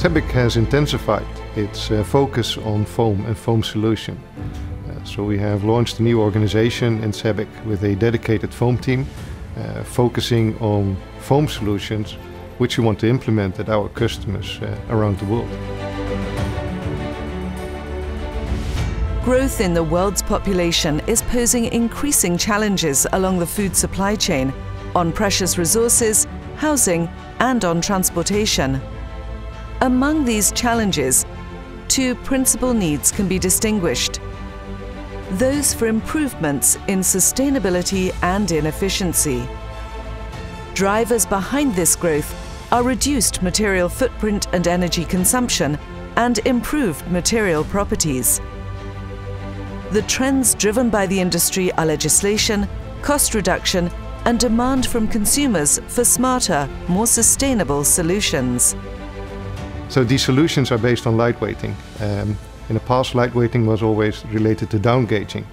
SABIC has intensified its uh, focus on foam and foam solution. Uh, so we have launched a new organization in SABIC with a dedicated foam team uh, focusing on foam solutions which we want to implement at our customers uh, around the world. Growth in the world's population is posing increasing challenges along the food supply chain, on precious resources, housing, and on transportation. Among these challenges, two principal needs can be distinguished. Those for improvements in sustainability and in efficiency. Drivers behind this growth are reduced material footprint and energy consumption and improved material properties. The trends driven by the industry are legislation, cost reduction, and demand from consumers for smarter, more sustainable solutions. So these solutions are based on lightweighting. Um, in the past, lightweighting was always related to downgauging.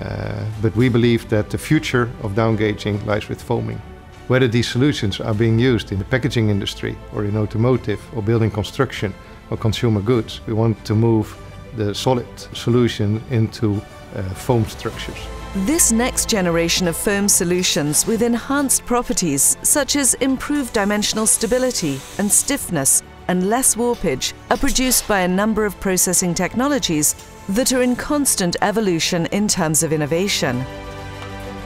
Uh, but we believe that the future of downgauging lies with foaming. Whether these solutions are being used in the packaging industry or in automotive or building construction or consumer goods, we want to move the solid solution into uh, foam structures. This next generation of foam solutions with enhanced properties such as improved dimensional stability and stiffness and less warpage are produced by a number of processing technologies that are in constant evolution in terms of innovation.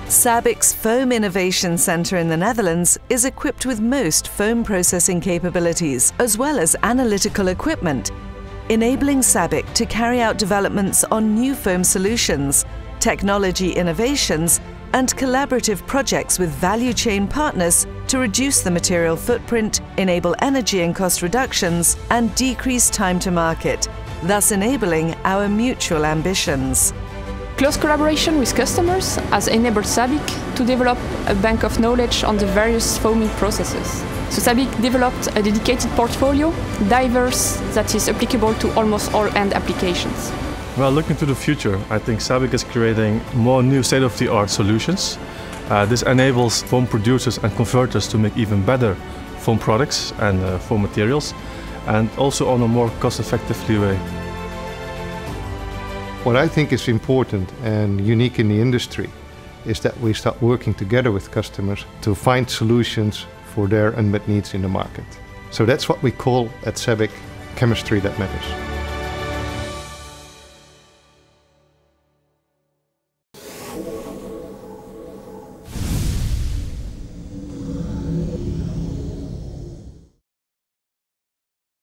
SABIC's Foam Innovation Centre in the Netherlands is equipped with most foam processing capabilities as well as analytical equipment enabling SABIC to carry out developments on new foam solutions, technology innovations, and collaborative projects with value chain partners to reduce the material footprint, enable energy and cost reductions, and decrease time to market, thus enabling our mutual ambitions. Close collaboration with customers has enabled SABIC to develop a bank of knowledge on the various foaming processes. So SABIC developed a dedicated portfolio, diverse, that is applicable to almost all end applications. Well, looking to the future, I think SABIC is creating more new state-of-the-art solutions. Uh, this enables foam producers and converters to make even better foam products and uh, foam materials, and also on a more cost-effective way. What I think is important and unique in the industry is that we start working together with customers to find solutions for their unmet needs in the market. So that's what we call at SABIC chemistry that matters.